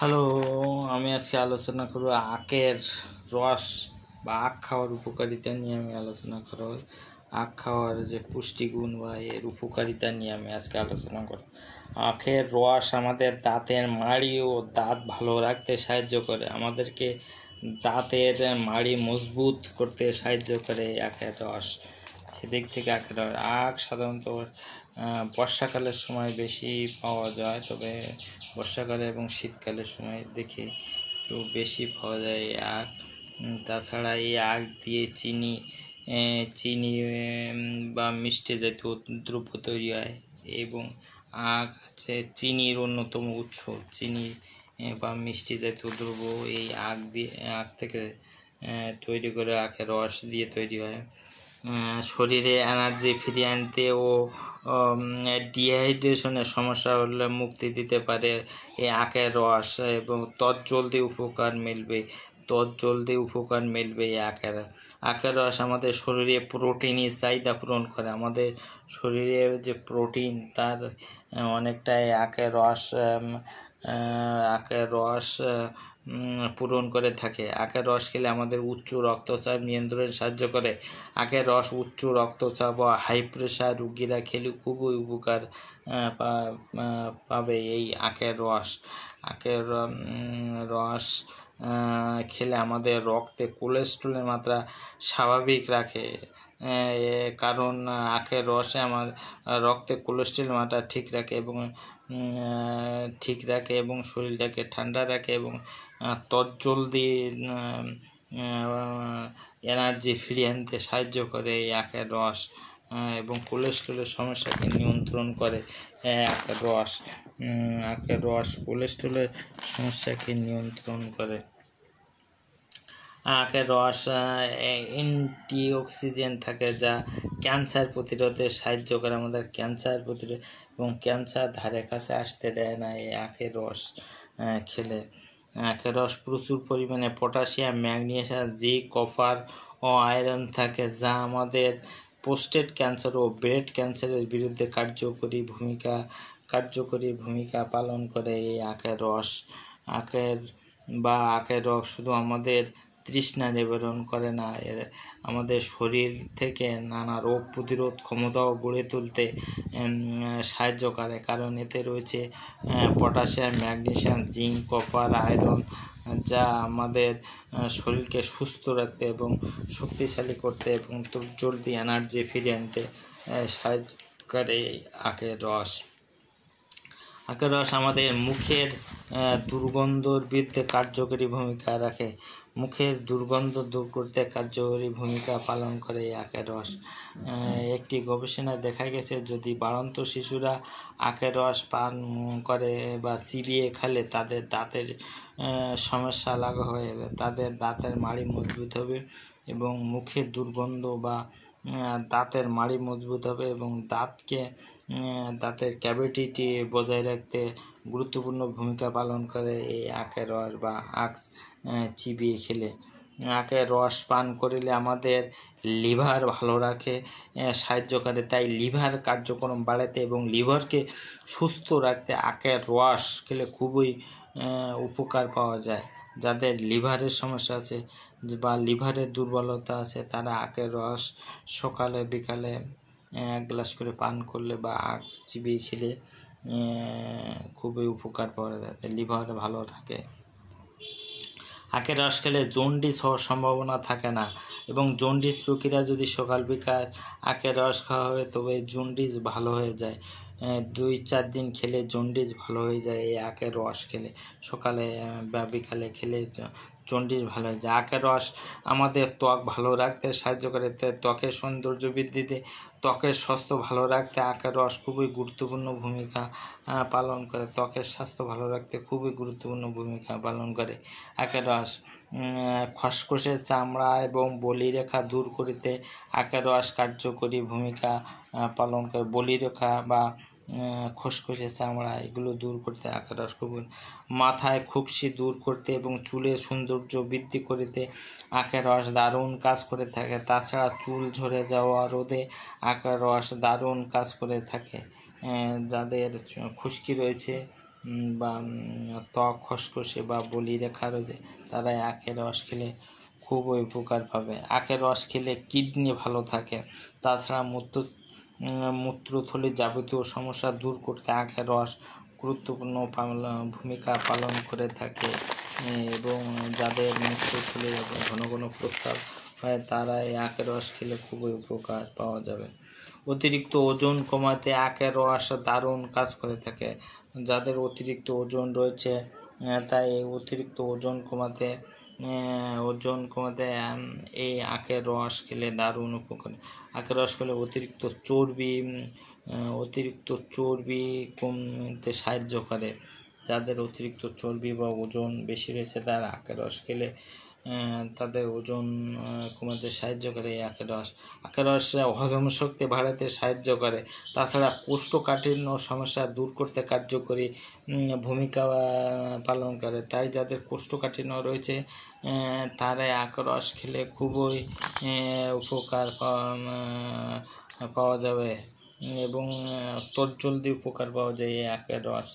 Hello, আমি আজকে আলোচনা করব আখের রস বা আখ খাওয়ার উপকারিতা নিয়ে আমি আলোচনা করব। আখ খাওয়ার যে পুষ্টিগুণ বা এর উপকারিতা নিয়ে আমি আজকে আলোচনা করব। আখের রস আমাদের দাঁতের মাড়ি ও দাঁত ভালো রাখতে সাহায্য করে, আমাদেরকে দাঁতের মাড়ি মজবুত করতে সাহায্য করে আখের রস। সেদিক থেকে আখের রস, আখ সাধারণত বর্ষাকালের সময় বেশি পাওয়া যায়, তবে বর্ষাকালে এবং শীতকালের সময় দেখি একটু বেশি পাওয়া যায়। এই আখ তাছাড়া এই আখ দিয়ে চিনি চিনি বা মিষ্টি জাতীয় দ্রব্য তৈরি হয় এবং আখ হচ্ছে চিনির অন্যতম উৎস। চিনি বা মিষ্টি জাতীয় দ্রব্য এই আখ দিয়ে, আখ থেকে তৈরি করে আখের রস দিয়ে তৈরি হয়। শরীরে এনার্জি ফিরিয়ে আনতে ও ডিহাইড্রেশনের সমস্যা হলে মুক্তি দিতে পারে। এই আখের রস এবং তৎজলদি উপকার মিলবে। তৎজলদি উপকার মিলবে এই আখের আখের রস আমাদের শরীরে প্রোটিনের চাহিদা পূরণ করে। আমাদের শরীরে যে প্রোটিন তার অনেকটাই আখের রস আখের রস পূরণ করে থাকে। আখের রস খেলে আমাদের উচ্চ রক্তচাপ নিয়ন্ত্রণে সাহায্য করে। আখের রস, উচ্চ রক্তচাপ ও হাই প্রেশার রুগীরা খেলে খুবই উপকার পাবে এই আখের রস। আখের রস খেলে আমাদের রক্তে কোলেস্ট্রলের মাত্রা স্বাভাবিক রাখে। কারণ আখের রসে আমার রক্তে কোলেস্ট্রলের মাত্রা ঠিক রাখে এবং ঠিক রাখে এবং শরীরটাকে ঠান্ডা রাখে এবং আহ, তৎজলদি এনার্জি ফিরিয়ে আনতে সাহায্য করে এই আখের রস এবং কোলেস্ট্রলের সমস্যাকে নিয়ন্ত্রণ করে আখের রস আখের রস কোলেস্ট্রলের সমস্যাকে নিয়ন্ত্রণ করে। আখের রস অ্যান্টি অক্সিজেন থাকে যা ক্যান্সার প্রতিরোধে সাহায্য করে। আমাদের ক্যান্সার প্রতিরোধ এবং ক্যান্সার ধারে কাছে আসতে দেয় না এই আখের রস খেলে। আখের রস প্রচুর পরিমাণে পটাশিয়াম ম্যাগনেশিয়াম জিঙ্ক কপার ও আয়রন থাকে যা আমাদের পোস্টেট ক্যান্সার ও ব্রেড ক্যান্সারের বিরুদ্ধে কার্যকরী ভূমিকা কার্যকরী ভূমিকা পালন করে এই আখের রস। আখের বা আখের রস শুধু আমাদের তৃষ্ণা নিবারণ করে না। এর আমাদের শরীর থেকে নানা রোগ প্রতিরোধ ক্ষমতাও গড়ে তুলতে সাহায্য করে। কারণ এতে রয়েছে potassium, magnesium, zinc, copper, iron, যা আমাদের শরীরকে সুস্থ রাখতে এবং শক্তিশালী করতে এবং জলদি এনার্জি ফিরিয়ে আনতে সাহায্য করে। আখের রস। আখের রস আমাদের মুখের আহ, দুর্গন্ধর বিরুদ্ধে কার্যকরী ভূমিকা রাখে। মুখের দুর্গন্ধ দূর করতে কার্যকরী ভূমিকা পালন করে এই আখের রস একটি গবেষণায় দেখা গেছে যদি বাড়ন্ত শিশুরা আখের রস পান করে বা চিবিয়ে খেলে তাদের দাঁতের সমস্যা লাগা হয়ে। তাদের দাঁতের মাড়ি মজবুত হবে এবং মুখের দুর্গন্ধ বা দাঁতের মাড়ি মজবুত হবে এবং দাঁতকে দাঁতের ক্যাভিটিটি বজায় রাখতে গুরুত্বপূর্ণ ভূমিকা পালন করে এই আখের রস বা আখ চিবিয়ে খেলে। আখের রস পান করিলে আমাদের লিভার ভালো রাখে সাহায্য করে। তাই লিভার কার্যক্রম বাড়াতে এবং লিভারকে সুস্থ রাখতে আখের রস খেলে খুবই উপকার পাওয়া যায়। যাদের লিভারের সমস্যা আছে বা লিভারের দুর্বলতা আছে, তারা আখের রস সকালে, বিকালে এক গ্লাস করে পান করলে বা আখ চিবিয়ে খেলে খুবই উপকার পাওয়া যায়। লিভার ভালো থাকে। আখের রস খেলে জন্ডিস হওয়ার সম্ভাবনা থাকে না এবং জন্ডিস রোগীরা যদি সকাল বিকাল আখের রস খাওয়া হয়, তবে জন্ডিস ভালো হয়ে যায়। দুই চার দিন খেলে জন্ডিস ভালো হয়ে যায় এই আখের রস খেলে। সকালে বা বিকালে খেলে জন্ডিস ভালো হয়ে। যায় আখের রস আমাদের ত্বক ভালো রাখতে, সাহায্য করে ত্বকের সৌন্দর্য বৃদ্ধিতে ত্বকের স্বাস্থ্য ভালো রাখতে আখের রস খুবই গুরুত্বপূর্ণ ভূমিকা পালন করে। ত্বকের স্বাস্থ্য ভালো রাখতে খুবই গুরুত্বপূর্ণ ভূমিকা পালন করে। আখের রস খসখসে চামড়া এবং বলিরেখা দূর করিতে আখের রস কার্যকরী ভূমিকা পালন করে। বলিরেখা বা খসখসে চামড়া এগুলো দূর করতে আখের রস খুব মাথায় খুকসি দূর করতে এবং চুলের সৌন্দর্য বৃদ্ধি করিতে আখের রস দারুণ কাজ করে থাকে। তাছাড়া চুল ঝরে যাওয়া রোদে আখের রস দারুণ কাজ করে থাকে। যাদের খুশকি রয়েছে বা ত্বক খসখসে বা বলি রেখা রয়েছে তারা এই আখের রস খেলে খুবই উপকার পাবে। আখের রস খেলে কিডনি ভালো থাকে। তাছাড়া মূত্র মূত্রথলির যাবতীয় সমস্যা দূর করতে আখের রস গুরুত্বপূর্ণ ভূমিকা পালন করে থাকে। এবং যাদের মূত্রথলির ঘন ঘন প্রস্তাব হয় তারা এই আখের রস খেলে খুবই উপকার পাওয়া যাবে। অতিরিক্ত ওজন কমাতে আখের রস দারুণ কাজ করে থাকে। যাদের অতিরিক্ত ওজন রয়েছে তাই অতিরিক্ত ওজন কমাতে ওজন কমাতে এই আখের রস খেলে দারুণ উপকার। আখের রস খেলে অতিরিক্ত চর্বি অতিরিক্ত চর্বি কমতে সাহায্য করে। যাদের অতিরিক্ত চর্বি বা ওজন বেশি রয়েছে, তারা আখের রস খেলে তাদের ওজন কমাতে সাহায্য করে এই আখের রস আখের রস হজম শক্তি বাড়াতে সাহায্য করে। তাছাড়া কোষ্ঠকাঠিন্য সমস্যা দূর করতে কার্যকরী ভূমিকা পালন করে। তাই যাদের কোষ্ঠকাঠিন্য রয়েছে তারা এই আখের রস খেলে খুবই উপকার পাওয়া যাবে এবং তজ্জলদি উপকার পাওয়া যায় এই আখের রস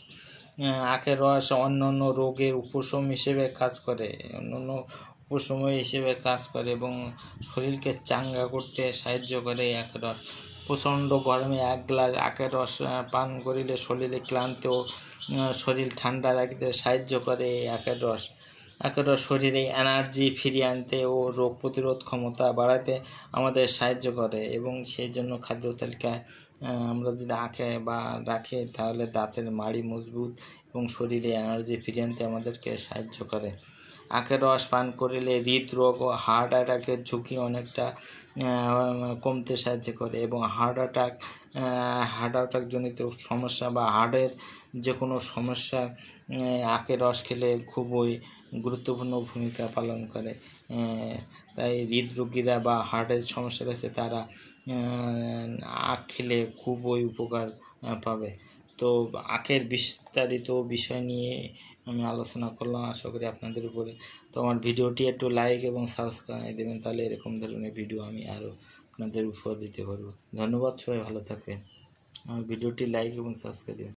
আখের রস অন্য অন্য রোগের উপশম হিসেবে কাজ করে। অন্য অন্য উপশম হিসেবে কাজ করে এবং শরীরকে চাঙ্গা করতে সাহায্য করে এক রস। প্রচণ্ড গরমে এক গ্লাস আখের রস পান করিলে শরীরে ক্লান্ত ও, শরীর ঠান্ডা রাখতে সাহায্য করে আখের রস। আখের রস শরীরে এনার্জি ফিরিয়ে আনতে ও রোগ প্রতিরোধ ক্ষমতা বাড়াতে আমাদের সাহায্য করে এবং সেই জন্য খাদ্য তালিকায় আমরা যদি আঁকে বা রাখে তাহলে দাঁতের মাড়ি মজবুত এবং শরীরে এনার্জি ফিরিয়ে আনতে আমাদেরকে সাহায্য করে। আখের রস পান করিলে হৃদরোগ ও হার্ট অ্যাটাকের ঝুঁকি অনেকটা কমতে সাহায্য করে এবং হার্ট অ্যাটাক হার্ট অ্যাটাক জনিত সমস্যা বা হার্টের যে কোনো সমস্যা আখের রস খেলে খুবই গুরুত্বপূর্ণ ভূমিকা পালন করে। তাই হৃদরোগীরা বা হার্টের সমস্যা রয়েছে তারা আখ খেলে খুবই উপকার পাবে। তো আখের বিস্তারিত বিষয় নিয়ে আমি আলোচনা করলাম, আশা করি আপনাদের উপরে। তো আমার ভিডিওটি একটু লাইক এবং সাবস্ক্রাইব দেবেন, তাহলে এরকম ধরনের ভিডিও আমি আরও আপনাদের উপহার দিতে পারব। ধন্যবাদ, সবাই ভালো থাকবেন। আমার ভিডিওটি লাইক এবং সাবস্ক্রাইব দেবেন।